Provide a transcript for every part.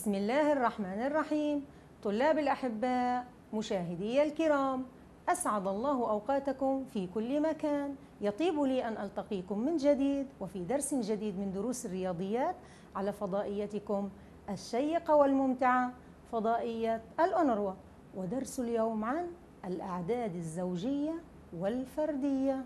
بسم الله الرحمن الرحيم. طلاب الأحباء مشاهدي الكرام أسعد الله أوقاتكم في كل مكان. يطيب لي أن ألتقيكم من جديد وفي درس جديد من دروس الرياضيات على فضائيتكم الشيقة والممتعة فضائية الأونروا. ودرس اليوم عن الأعداد الزوجية والفردية.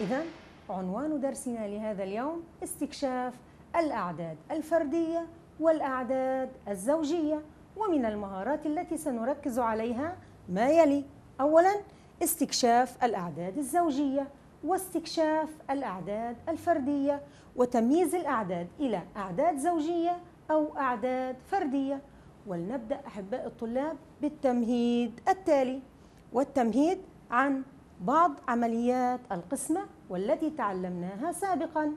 إذا عنوان درسنا لهذا اليوم استكشاف الأعداد الفردية والأعداد الزوجية ومن المهارات التي سنركز عليها ما يلي أولا استكشاف الأعداد الزوجية واستكشاف الأعداد الفردية وتمييز الأعداد إلى أعداد زوجية أو أعداد فردية. ولنبدأ أحباء الطلاب بالتمهيد التالي والتمهيد عن بعض عمليات القسمة والتي تعلمناها سابقا.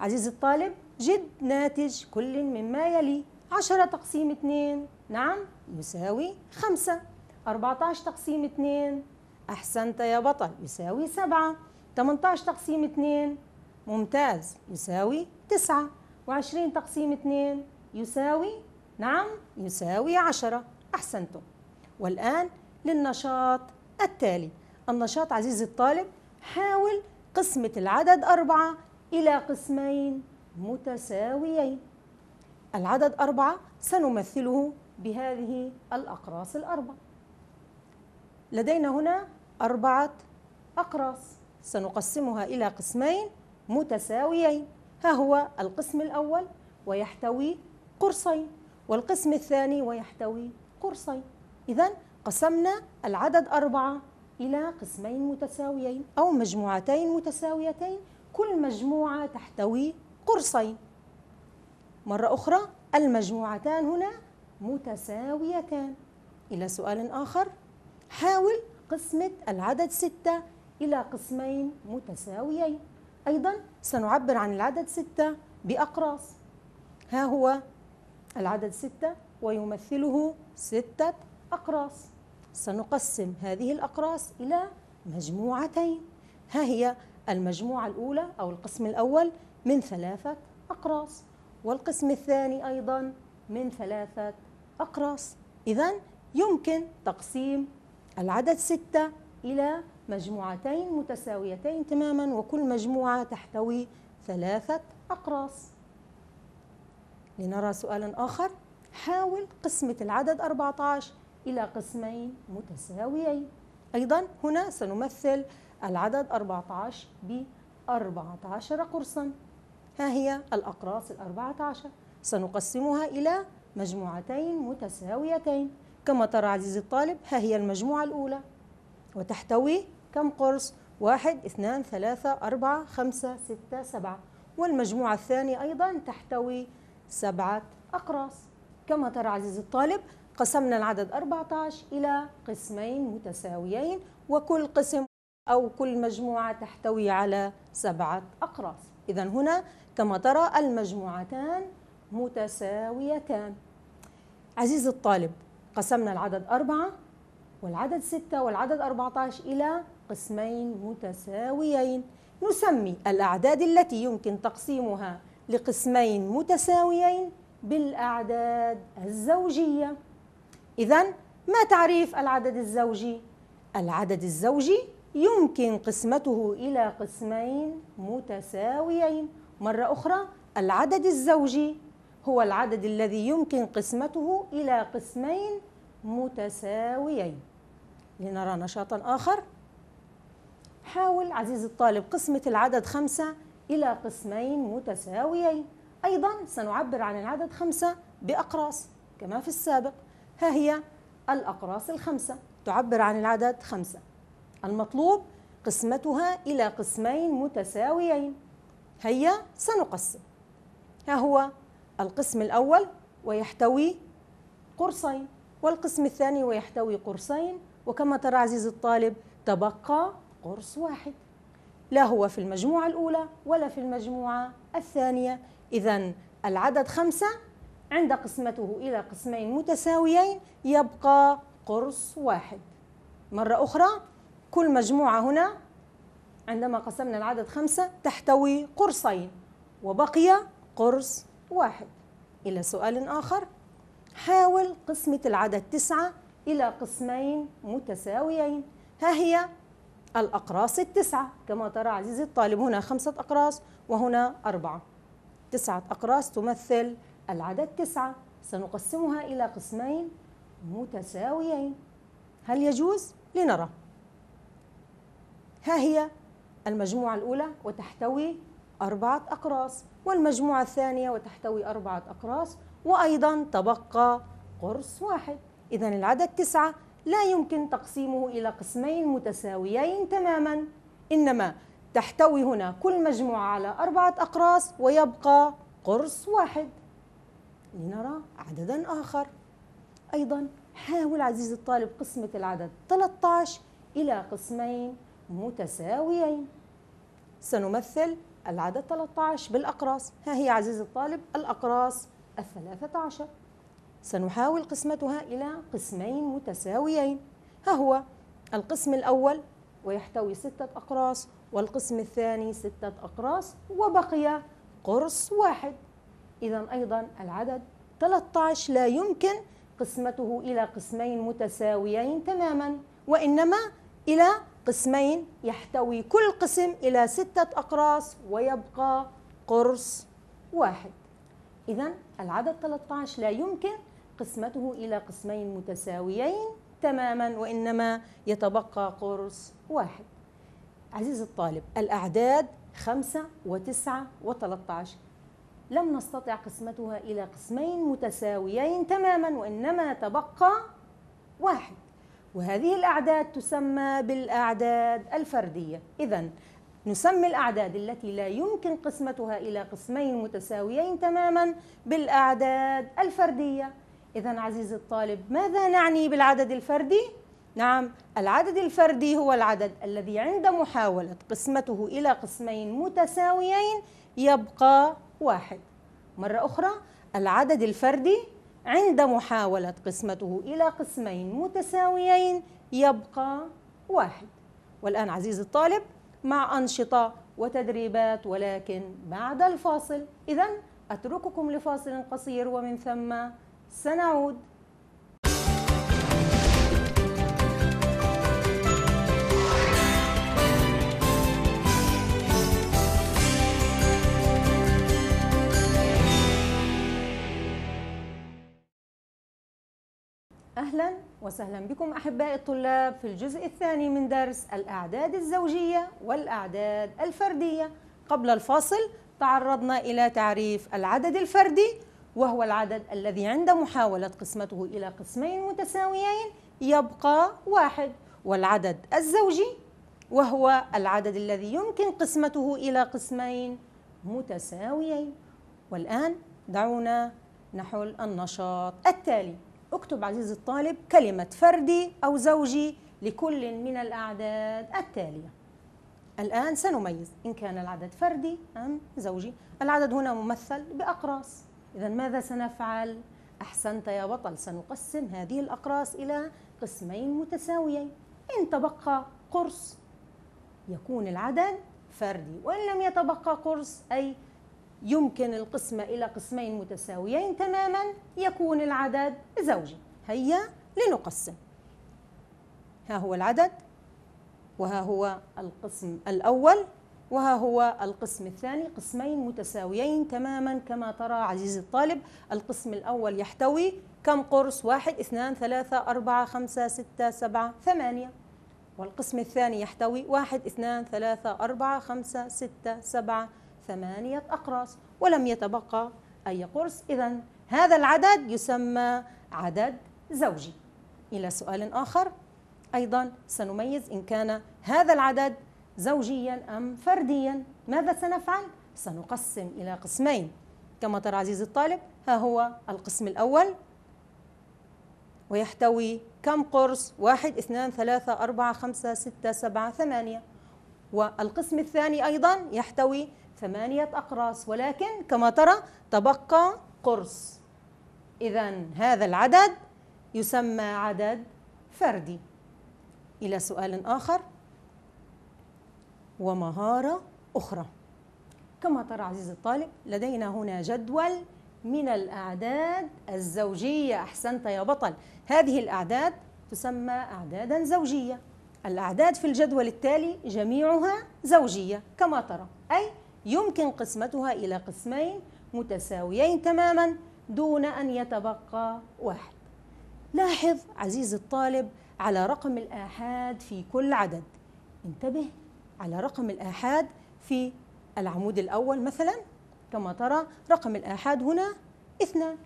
عزيزي الطالب جد ناتج كل مما يلي. عشرة تقسيم اثنين نعم يساوي خمسة. أربعة عشر تقسيم اثنين أحسنت يا بطل يساوي سبعة. 18 تقسيم اثنين ممتاز يساوي تسعة. وعشرين تقسيم اثنين يساوي نعم يساوي عشرة. أحسنتم. والآن للنشاط التالي. النشاط عزيزي الطالب حاول قسمة العدد أربعة إلى قسمين. متساويين. العدد أربعة سنمثله بهذه الأقراص الأربع لدينا هنا أربعة أقراص. سنقسمها إلى قسمين متساويين. ها هو القسم الأول ويحتوي قرصين والقسم الثاني ويحتوي قرصين. إذا قسمنا العدد أربعة إلى قسمين متساويين أو مجموعتين متساويتين. كل مجموعة تحتوي قرصين. مرة أخرى المجموعتان هنا متساويتان. إلى سؤال آخر. حاول قسمة العدد ستة إلى قسمين متساويين. أيضا سنعبر عن العدد ستة بأقراص. ها هو العدد ستة ويمثله ستة أقراص. سنقسم هذه الأقراص إلى مجموعتين. ها هي المجموعة الأولى أو القسم الأول من ثلاثة أقراص والقسم الثاني أيضا من ثلاثة أقراص. إذا يمكن تقسيم العدد ستة إلى مجموعتين متساويتين تماما وكل مجموعة تحتوي ثلاثة أقراص. لنرى سؤالا آخر. حاول قسمة العدد 14 إلى قسمين متساويين. أيضا هنا سنمثل العدد 14 ب 14 قرصا. ها هي الأقراص الأربعة عشر. سنقسمها إلى مجموعتين متساويتين. كما ترى عزيزي الطالب ها هي المجموعة الأولى. وتحتوي كم قرص؟ واحد اثنان ثلاثة أربعة خمسة ستة سبعة. والمجموعة الثانية أيضا تحتوي سبعة أقراص. كما ترى عزيزي الطالب قسمنا العدد 14 إلى قسمين متساويين وكل قسم أو كل مجموعة تحتوي على سبعة أقراص. إذا هنا كما ترى المجموعتان متساويتان. عزيزي الطالب قسمنا العدد أربعة والعدد ستة والعدد أربعة عشر إلى قسمين متساويين. نسمي الأعداد التي يمكن تقسيمها لقسمين متساويين بالأعداد الزوجية. إذا ما تعريف العدد الزوجي؟ العدد الزوجي يمكن قسمته إلى قسمين متساويين. مرة أخرى العدد الزوجي هو العدد الذي يمكن قسمته إلى قسمين متساويين. لنرى نشاطا آخر. حاول عزيزي الطالب قسمة العدد خمسة إلى قسمين متساويين. أيضا سنعبر عن العدد خمسة بأقراص كما في السابق. ها هي الأقراص الخمسة. تعبر عن العدد خمسة. المطلوب قسمتها إلى قسمين متساويين. هيا سنقسم. ها هو القسم الأول ويحتوي قرصين والقسم الثاني ويحتوي قرصين وكما ترى عزيزي الطالب تبقى قرص واحد. لا هو في المجموعة الأولى ولا في المجموعة الثانية. إذا العدد خمسة عند قسمته إلى قسمين متساويين يبقى قرص واحد. مرة أخرى كل مجموعة هنا عندما قسمنا العدد خمسة تحتوي قرصين وبقي قرص واحد. إلى سؤال آخر. حاول قسمة العدد تسعة إلى قسمين متساويين. ها هي الأقراص التسعة. كما ترى عزيزي الطالب هنا خمسة أقراص وهنا أربعة. تسعة أقراص تمثل العدد تسعة. سنقسمها إلى قسمين متساويين. هل يجوز؟ لنرى. ها هي المجموعة الأولى وتحتوي أربعة أقراص والمجموعة الثانية وتحتوي أربعة أقراص وأيضا تبقى قرص واحد. إذا العدد تسعة لا يمكن تقسيمه إلى قسمين متساويين تماما. إنما تحتوي هنا كل مجموعة على أربعة أقراص ويبقى قرص واحد. لنرى عددا آخر. أيضا حاول عزيزي الطالب قسمة العدد 13 إلى قسمين متساويين. سنمثل العدد 13 بالأقراص. ها هي عزيزي الطالب الأقراص الثلاثة عشر. سنحاول قسمتها إلى قسمين متساويين. ها هو القسم الأول ويحتوي ستة أقراص والقسم الثاني ستة أقراص وبقي قرص واحد. إذا أيضا العدد 13 لا يمكن قسمته إلى قسمين متساويين تماما وإنما إلى قسمين يحتوي كل قسم إلى ستة أقراص ويبقى قرص واحد. إذا العدد 13 لا يمكن قسمته إلى قسمين متساويين تماما وإنما يتبقى قرص واحد. عزيزي الطالب الأعداد خمسة وتسعة وثلاثة لم نستطع قسمتها إلى قسمين متساويين تماما وإنما تبقى واحد. وهذه الأعداد تسمى بالأعداد الفردية. إذا نسمي الأعداد التي لا يمكن قسمتها إلى قسمين متساويين تماما بالأعداد الفردية. إذا عزيزي الطالب ماذا نعني بالعدد الفردي؟ نعم العدد الفردي هو العدد الذي عند محاولة قسمته إلى قسمين متساويين يبقى واحد. مرة أخرى العدد الفردي عند محاولة قسمته إلى قسمين متساويين يبقى واحد. والآن عزيزي الطالب مع أنشطة وتدريبات ولكن بعد الفاصل. إذا أترككم لفاصل قصير ومن ثم سنعود أهلا وسهلا بكم أحبائي الطلاب في الجزء الثاني من درس الأعداد الزوجية والأعداد الفردية. قبل الفاصل تعرضنا إلى تعريف العدد الفردي وهو العدد الذي عند محاولة قسمته إلى قسمين متساويين يبقى واحد والعدد الزوجي وهو العدد الذي يمكن قسمته إلى قسمين متساويين. والآن دعونا نحل النشاط التالي. اكتب عزيزي الطالب كلمة فردي أو زوجي لكل من الأعداد التالية. الآن سنميز إن كان العدد فردي أم زوجي. العدد هنا ممثل بأقراص. إذا ماذا سنفعل؟ أحسنت يا بطل سنقسم هذه الأقراص إلى قسمين متساويين. إن تبقى قرص يكون العدد فردي وإن لم يتبقى قرص أي يمكن القسمة إلى قسمين متساويين تماما يكون العدد زوجي. هيا لنقسم. ها هو العدد وها هو القسم الأول وها هو القسم الثاني. قسمين متساويين تماما كما ترى عزيزي الطالب. القسم الأول يحتوي كم قرص؟ واحد اثنان ثلاثة أربعة خمسة ستة سبعة ثمانية. والقسم الثاني يحتوي واحد اثنان ثلاثة أربعة خمسة ستة سبعة ثمانية أقراص ولم يتبقى أي قرص. إذا هذا العدد يسمى عدد زوجي. إلى سؤال آخر أيضا سنميز إن كان هذا العدد زوجيا أم فرديا. ماذا سنفعل؟ سنقسم إلى قسمين. كما ترى عزيزي الطالب ها هو القسم الأول. ويحتوي كم قرص؟ واحد اثنان ثلاثة أربعة خمسة ستة سبعة ثمانية. والقسم الثاني أيضا يحتوي ثمانية أقراص ولكن كما ترى تبقى قرص. إذا هذا العدد يسمى عدد فردي. إلى سؤال آخر. ومهارة أخرى. كما ترى عزيزي الطالب لدينا هنا جدول من الأعداد الزوجية. أحسنت يا بطل. هذه الأعداد تسمى أعدادا زوجية. الأعداد في الجدول التالي جميعها زوجية كما ترى. أي يمكن قسمتها إلى قسمين متساويين تماما دون أن يتبقى واحد. لاحظ عزيزي الطالب على رقم الآحاد في كل عدد. انتبه على رقم الآحاد في العمود الأول مثلا كما ترى رقم الآحاد هنا اثنان.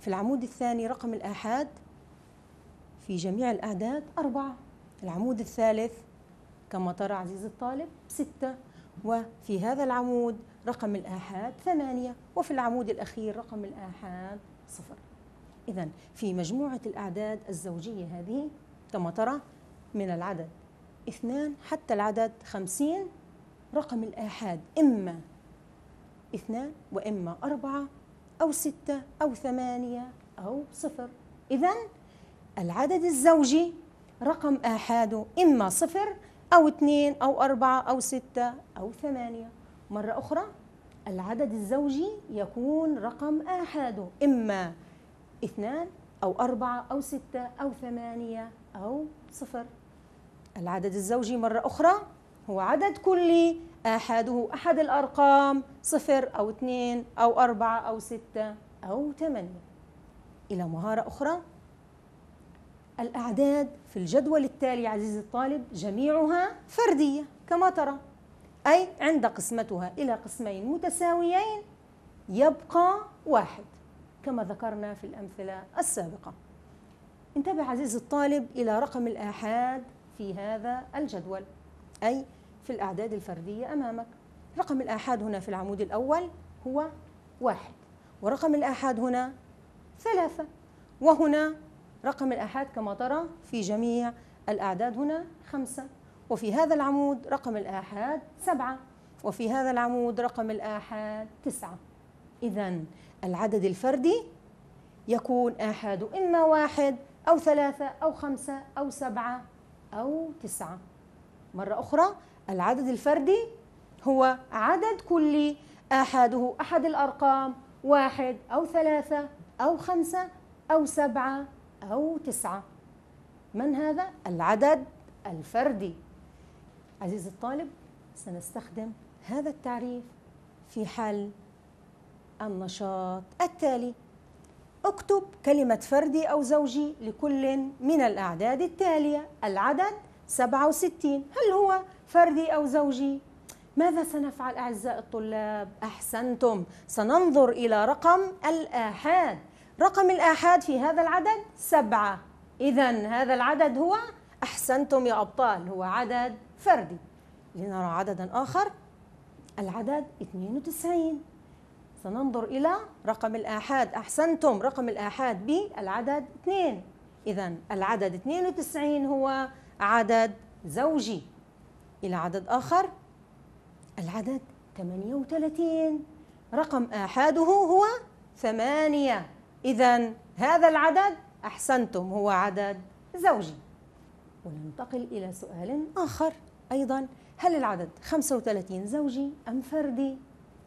في العمود الثاني رقم الآحاد في جميع الأعداد أربعة. العمود الثالث كما ترى عزيزي الطالب ستة. وفي هذا العمود رقم الآحاد ثمانية وفي العمود الأخير رقم الآحاد صفر. إذا في مجموعة الأعداد الزوجية هذه كما ترى من العدد اثنان حتى العدد خمسين رقم الآحاد إما اثنان وإما أربعة أو ستة أو ثمانية أو صفر. إذا العدد الزوجي رقم آحاده إما صفر أو اثنين أو أربعة أو ستة أو ثمانية. مرة أخرى العدد الزوجي يكون رقم آحاده إما اثنان أو أربعة أو ستة أو ثمانية أو صفر. العدد الزوجي مرة أخرى هو عدد كلي آحاده أحد الأرقام صفر أو اثنين أو أربعة أو ستة أو ثمانية. إلى مهارة أخرى الأعداد في الجدول التالي عزيزي الطالب جميعها فردية كما ترى. أي عند قسمتها إلى قسمين متساويين يبقى واحد كما ذكرنا في الأمثلة السابقة. انتبه عزيزي الطالب إلى رقم الآحاد في هذا الجدول. أي في الأعداد الفردية أمامك. رقم الآحاد هنا في العمود الأول هو واحد ورقم الآحاد هنا ثلاثة وهنا رقم الآحاد كما ترى في جميع الأعداد هنا خمسة. وفي هذا العمود رقم الآحاد سبعة. وفي هذا العمود رقم الآحاد تسعة. إذا العدد الفردي يكون آحاده إما واحد أو ثلاثة أو خمسة أو سبعة أو تسعة. مرة أخرى العدد الفردي هو عدد كلي آحاده. أحد الأرقام واحد أو ثلاثة أو خمسة أو سبعة أو تسعة. من هذا؟ العدد الفردي. عزيزي الطالب سنستخدم هذا التعريف في حل النشاط التالي. اكتب كلمة فردي أو زوجي لكل من الأعداد التالية. العدد 67 هل هو فردي أو زوجي؟ ماذا سنفعل أعزائي الطلاب؟ أحسنتم. سننظر إلى رقم الآحاد. رقم الآحاد في هذا العدد سبعة. إذا هذا العدد هو أحسنتم يا أبطال هو عدد فردي. لنرى عددا آخر. العدد 92 سننظر إلى رقم الآحاد. أحسنتم رقم الآحاد بالعدد 2 إذا العدد 92 هو عدد زوجي. إلى عدد آخر. العدد 38 رقم آحاده هو ثمانية. إذا هذا العدد أحسنتم هو عدد زوجي. وننتقل إلى سؤال آخر أيضا. هل العدد 35 زوجي أم فردي؟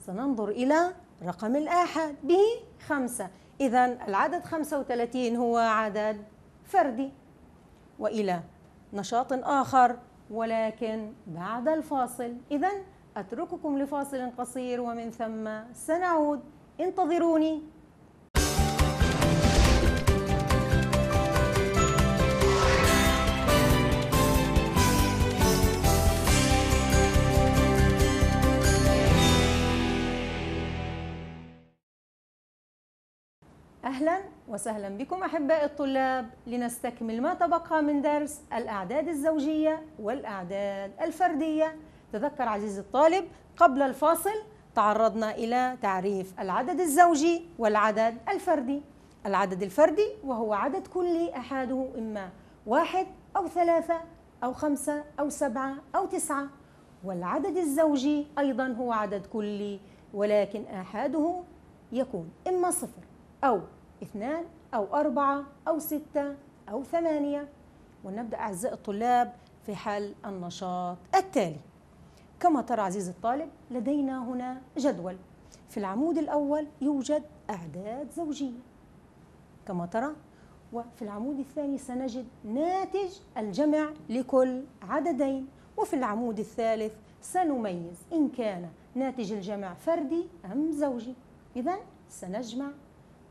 سننظر إلى رقم الآحاد به خمسة. إذا العدد 35 هو عدد فردي. وإلى نشاط آخر ولكن بعد الفاصل. إذا أترككم لفاصل قصير ومن ثم سنعود. انتظروني أهلا وسهلا بكم أحبائي الطلاب لنستكمل ما تبقى من درس الأعداد الزوجية والأعداد الفردية. تذكر عزيزي الطالب قبل الفاصل تعرضنا إلى تعريف العدد الزوجي والعدد الفردي. العدد الفردي وهو عدد كلي أحاده إما واحد أو ثلاثة أو خمسة أو سبعة أو تسعة. والعدد الزوجي أيضا هو عدد كلي ولكن آحاده يكون إما صفر أو اثنان أو أربعة أو ستة أو ثمانية. ونبدأ أعزائي الطلاب في حل النشاط التالي. كما ترى عزيزي الطالب لدينا هنا جدول. في العمود الأول يوجد أعداد زوجية. كما ترى وفي العمود الثاني سنجد ناتج الجمع لكل عددين. وفي العمود الثالث سنميز إن كان ناتج الجمع فردي أم زوجي. إذا سنجمع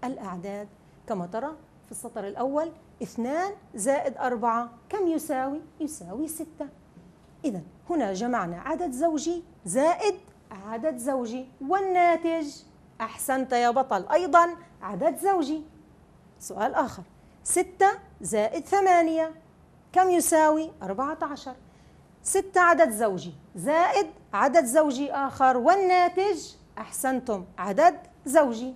الأعداد. كما ترى في السطر الأول اثنان زائد أربعة كم يساوي؟ يساوي ستة. إذا هنا جمعنا عدد زوجي زائد عدد زوجي والناتج أحسنت يا بطل. أيضا عدد زوجي. سؤال آخر. ستة زائد ثمانية كم يساوي؟ أربعة عشر. ستة عدد زوجي زائد عدد زوجي آخر والناتج أحسنتم. عدد زوجي.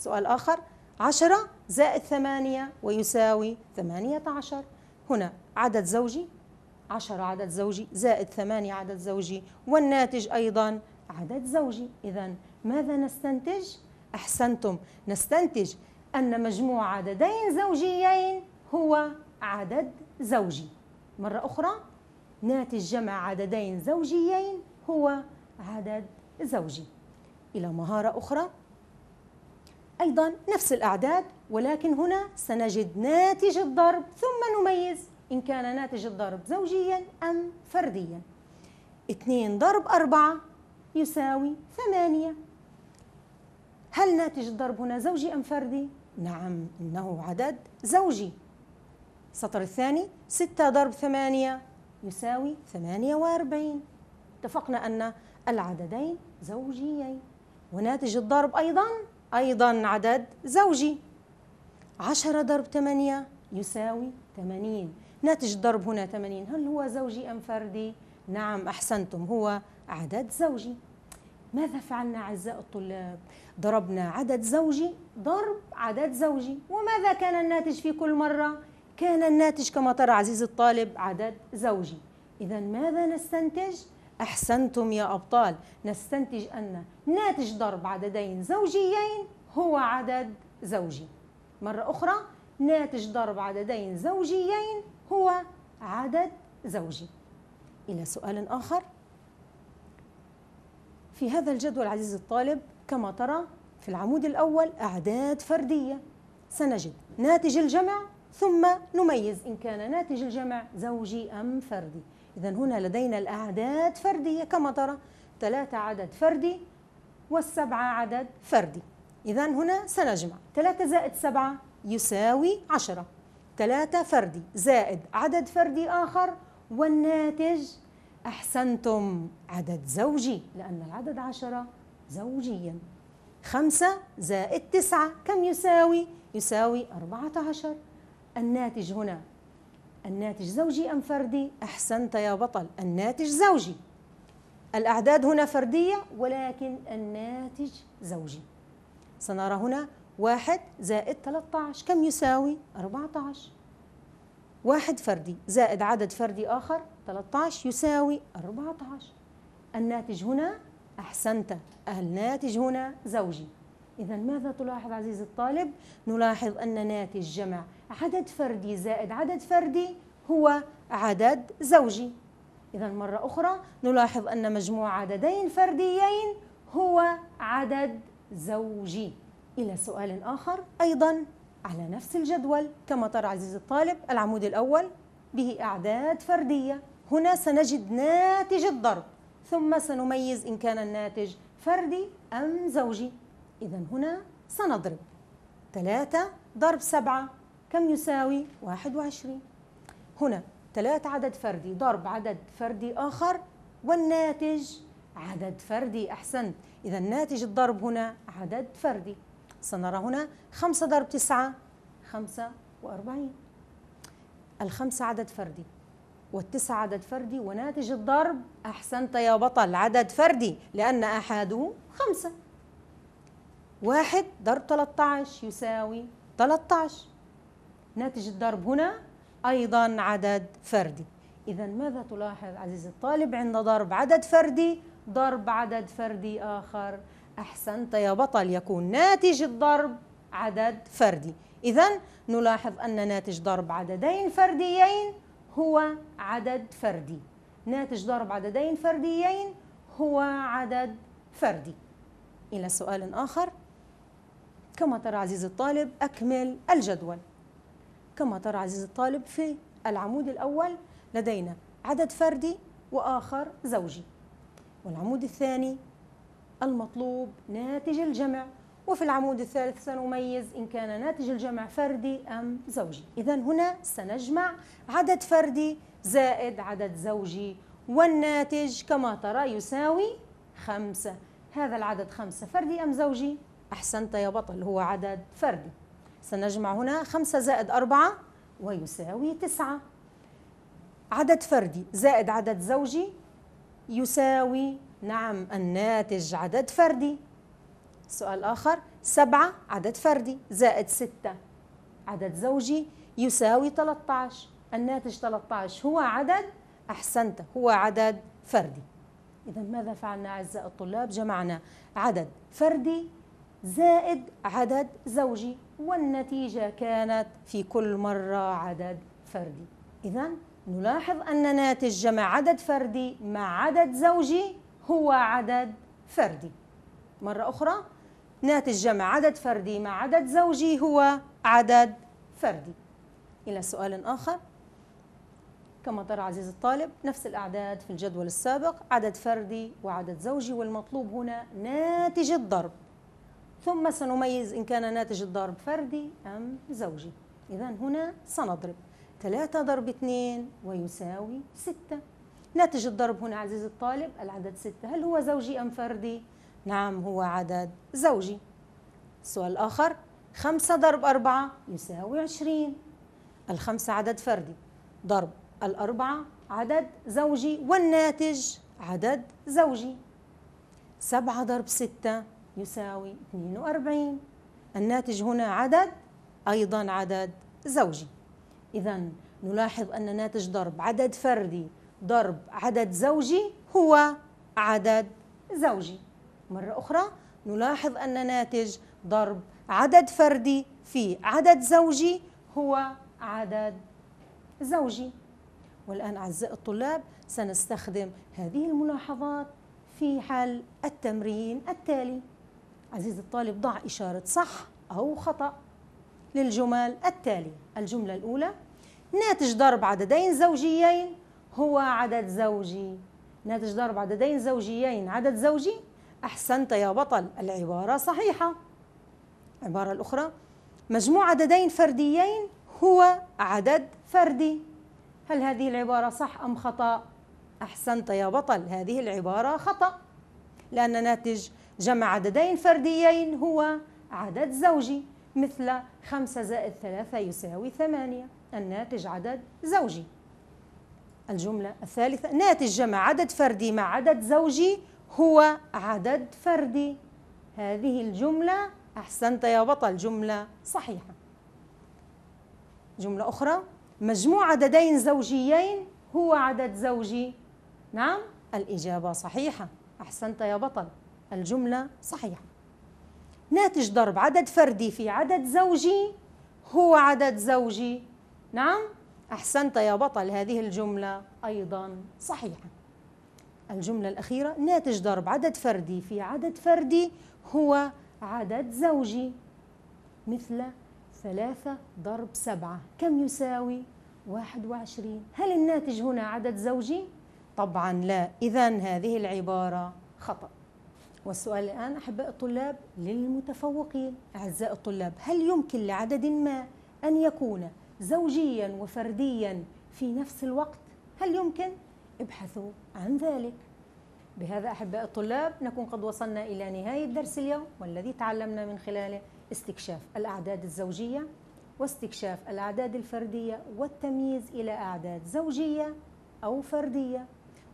سؤال آخر. عشرة زائد ثمانية ويساوي ثمانية عشر. هنا عدد زوجي عشرة عدد زوجي زائد ثمانية عدد زوجي والناتج أيضا عدد زوجي. إذا ماذا نستنتج؟ أحسنتم نستنتج أن مجموع عددين زوجيين هو عدد زوجي. مرة أخرى ناتج جمع عددين زوجيين هو عدد زوجي. إلى مهارة أخرى أيضا نفس الأعداد ولكن هنا سنجد ناتج الضرب ثم نميز إن كان ناتج الضرب زوجيا أم فرديا. اثنين ضرب أربعة يساوي ثمانية. هل ناتج الضرب هنا زوجي أم فردي؟ نعم إنه عدد زوجي. السطر الثاني ستة ضرب ثمانية يساوي ثمانية وأربعين. اتفقنا أن العددين زوجيين. وناتج الضرب أيضا أيضا عدد زوجي عشرة ضرب ثمانية يساوي ثمانين ناتج الضرب هنا ثمانين هل هو زوجي أم فردي؟ نعم أحسنتم هو عدد زوجي ماذا فعلنا أعزائي الطلاب؟ ضربنا عدد زوجي ضرب عدد زوجي وماذا كان الناتج في كل مرة؟ كان الناتج كما ترى عزيزي الطالب عدد زوجي إذا ماذا نستنتج؟ أحسنتم يا أبطال. نستنتج أن ناتج ضرب عددين زوجيين هو عدد زوجي. مرة أخرى ناتج ضرب عددين زوجيين هو عدد زوجي. إلى سؤال آخر. في هذا الجدول عزيزي الطالب كما ترى في العمود الأول أعداد فردية. سنجد ناتج الجمع ثم نميز إن كان ناتج الجمع زوجي أم فردي. إذا هنا لدينا الأعداد فردية كما ترى ثلاثة عدد فردي والسبعة عدد فردي. إذا هنا سنجمع ثلاثة زائد سبعة يساوي عشرة. ثلاثة فردي زائد عدد فردي آخر والناتج أحسنتم عدد زوجي لأن العدد عشرة زوجيا. خمسة زائد تسعة كم يساوي؟ يساوي أربعة عشر. الناتج هنا الناتج زوجي أم فردي؟ أحسنت يا بطل الناتج زوجي. الأعداد هنا فردية ولكن الناتج زوجي. سنرى هنا واحد زائد 13 كم يساوي؟ 14 واحد فردي زائد عدد فردي آخر 13 يساوي 14 الناتج هنا أحسنت الناتج هنا زوجي. إذا ماذا تلاحظ عزيزي الطالب؟ نلاحظ أن ناتج جمع عدد فردي زائد عدد فردي هو عدد زوجي. إذا مرة أخرى نلاحظ أن مجموع عددين فرديين هو عدد زوجي. إلى سؤال آخر أيضا على نفس الجدول كما ترى عزيزي الطالب العمود الأول به أعداد فردية. هنا سنجد ناتج الضرب ثم سنميز إن كان الناتج فردي أم زوجي. إذا هنا سنضرب. ثلاثة ضرب سبعة كم يساوي؟ واحد وعشرين. هنا ثلاثة عدد فردي ضرب عدد فردي آخر والناتج عدد فردي أحسنت إذا ناتج الضرب هنا عدد فردي. سنرى هنا خمسة ضرب تسعة خمسة وأربعين. الخمسة عدد فردي والتسعة عدد فردي وناتج الضرب أحسنت يا بطل. عدد فردي لأن أحاده خمسة. واحد ضرب 13 يساوي 13 ناتج الضرب هنا أيضا عدد فردي. إذا ماذا تلاحظ عزيزي الطالب عند ضرب عدد فردي؟ ضرب عدد فردي آخر. أحسنت يا بطل يكون ناتج الضرب عدد فردي. إذا نلاحظ أن ناتج ضرب عددين فرديين هو عدد فردي. ناتج ضرب عددين فرديين هو عدد فردي. إلى سؤال آخر. كما ترى عزيزي الطالب أكمل الجدول. كما ترى عزيزي الطالب في العمود الأول لدينا عدد فردي وآخر زوجي. والعمود الثاني المطلوب ناتج الجمع وفي العمود الثالث سنميز إن كان ناتج الجمع فردي أم زوجي. إذا هنا سنجمع عدد فردي زائد عدد زوجي والناتج كما ترى يساوي خمسة. هذا العدد خمسة فردي أم زوجي؟ أحسنت يا بطل هو عدد فردي. سنجمع هنا خمسة زائد أربعة ويساوي تسعة. عدد فردي زائد عدد زوجي يساوي نعم الناتج عدد فردي. سؤال آخر سبعة عدد فردي زائد ستة عدد زوجي يساوي 13 الناتج 13 هو عدد أحسنت هو عدد فردي. إذا ماذا فعلنا أعزائي الطلاب؟ جمعنا عدد فردي زائد عدد زوجي والنتيجة كانت في كل مرة عدد فردي. إذا نلاحظ أن ناتج جمع عدد فردي مع عدد زوجي هو عدد فردي. مرة أخرى ناتج جمع عدد فردي مع عدد زوجي هو عدد فردي. إلى سؤال آخر. كما ترى عزيز الطالب نفس الأعداد في الجدول السابق عدد فردي وعدد زوجي والمطلوب هنا ناتج الضرب. ثم سنميز إن كان ناتج الضرب فردي أم زوجي. إذا هنا سنضرب. ثلاثة ضرب اثنين ويساوي ستة. ناتج الضرب هنا عزيزي الطالب العدد ستة. هل هو زوجي أم فردي؟ نعم هو عدد زوجي. السؤال الآخر خمسة ضرب أربعة يساوي عشرين. الخمسة عدد فردي. ضرب الأربعة عدد زوجي والناتج عدد زوجي. سبعة ضرب ستة يساوي 42 الناتج هنا عدد أيضا عدد زوجي. إذا نلاحظ أن ناتج ضرب عدد فردي ضرب عدد زوجي هو عدد زوجي. مرة أخرى نلاحظ أن ناتج ضرب عدد فردي في عدد زوجي هو عدد زوجي. والآن أعزائي الطلاب سنستخدم هذه الملاحظات في حل التمرين التالي. عزيزي الطالب ضع إشارة صح أو خطأ للجمل التالية الجملة الأولى ناتج ضرب عددين زوجيين هو عدد زوجي. ناتج ضرب عددين زوجيين عدد زوجي؟ أحسنت يا بطل العبارة صحيحة. العبارة الأخرى مجموع عددين فرديين هو عدد فردي. هل هذه العبارة صح أم خطأ؟ أحسنت يا بطل هذه العبارة خطأ. لأن ناتج جمع عددين فرديين هو عدد زوجي مثل خمسة زائد ثلاثة يساوي ثمانية الناتج عدد زوجي. الجملة الثالثة ناتج جمع عدد فردي مع عدد زوجي هو عدد فردي. هذه الجملة أحسنت يا بطل جملة صحيحة. جملة أخرى مجموع عددين زوجيين هو عدد زوجي. نعم الإجابة صحيحة. أحسنت يا بطل. الجملة صحيحة. ناتج ضرب عدد فردي في عدد زوجي هو عدد زوجي. نعم؟ أحسنت يا بطل هذه الجملة أيضا صحيحة. الجملة الأخيرة ناتج ضرب عدد فردي في عدد فردي هو عدد زوجي. مثل ثلاثة ضرب سبعة كم يساوي؟ واحد وعشرين. هل الناتج هنا عدد زوجي؟ طبعا لا. إذا هذه العبارة خطأ. والسؤال الآن أحباء الطلاب للمتفوقين أعزائي الطلاب هل يمكن لعدد ما أن يكون زوجيا وفرديا في نفس الوقت؟ هل يمكن؟ ابحثوا عن ذلك بهذا أحباء الطلاب نكون قد وصلنا إلى نهاية درس اليوم والذي تعلمنا من خلاله استكشاف الأعداد الزوجية واستكشاف الأعداد الفردية والتمييز إلى أعداد زوجية أو فردية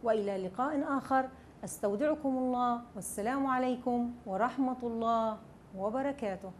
وإلى لقاء آخر أستودعكم الله والسلام عليكم ورحمة الله وبركاته.